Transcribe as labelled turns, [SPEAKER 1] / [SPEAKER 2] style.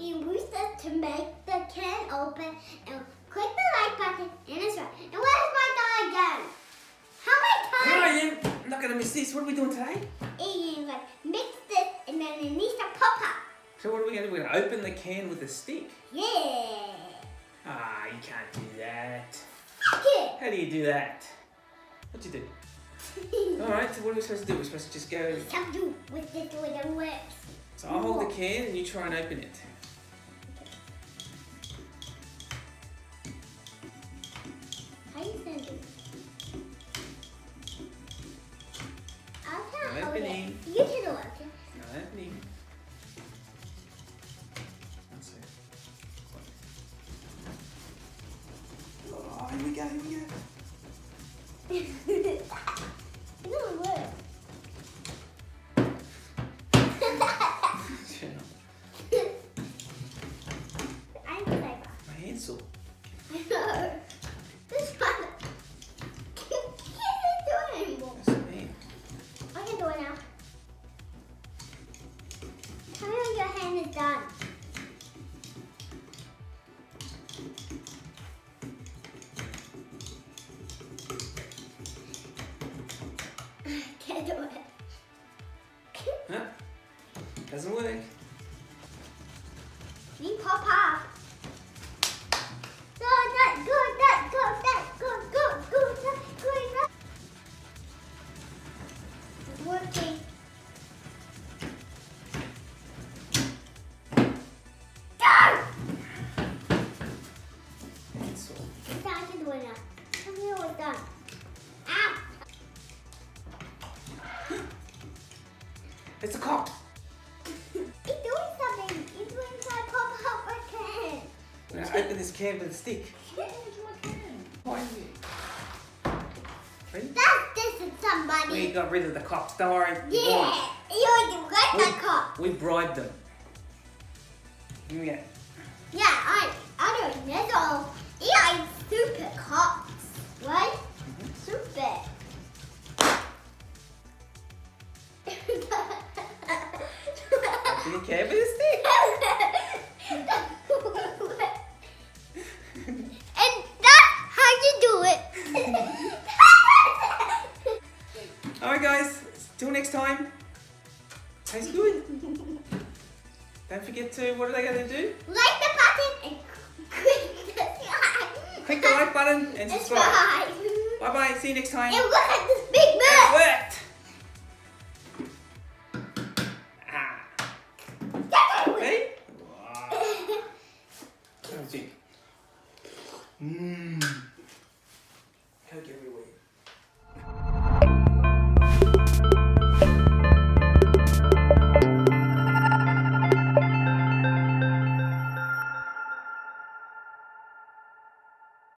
[SPEAKER 1] you use this to make the can open and click the like button and it's right. And where's my guy again? How many times?
[SPEAKER 2] Ryan, I'm not gonna miss this. What are we doing today?
[SPEAKER 1] And like mix this and then it needs to pop up.
[SPEAKER 2] So what are we gonna do? We're gonna open the can with a stick.
[SPEAKER 1] Yeah.
[SPEAKER 2] Ah, you can't do that. How do you do that? What'd you do? Alright, so what are we supposed to do? We're supposed to just go.
[SPEAKER 1] Some do with this that works.
[SPEAKER 2] So I'll hold the can and you try and open it. No opening. That's it. Oh, here we go, here we go.
[SPEAKER 1] it doesn't work.
[SPEAKER 2] Doesn't work.
[SPEAKER 1] You pop up. Go, that, go, that, go, that, go, go, go, that, go, that. It's working. Go!
[SPEAKER 2] Hand's sore.
[SPEAKER 1] It's time to
[SPEAKER 2] We're gonna open this can with a stick. Why is it? Ready?
[SPEAKER 1] That's this is somebody.
[SPEAKER 2] We got rid of the cops, Don't worry.
[SPEAKER 1] yeah, you already got
[SPEAKER 2] We-
[SPEAKER 1] cop.
[SPEAKER 2] We bribed them. Here we go.
[SPEAKER 1] Yeah, I I don't know. Yeah, I'm stupid cops, right? Stupid.
[SPEAKER 2] Do you care with a stick? Till next time, tastes good. Don't forget to, what are they going to do?
[SPEAKER 1] Like the button and click the like.
[SPEAKER 2] Click the like button and subscribe. Bye-bye, see you next time.
[SPEAKER 1] It worked, this big
[SPEAKER 2] move.
[SPEAKER 1] It
[SPEAKER 2] worked. Mmm.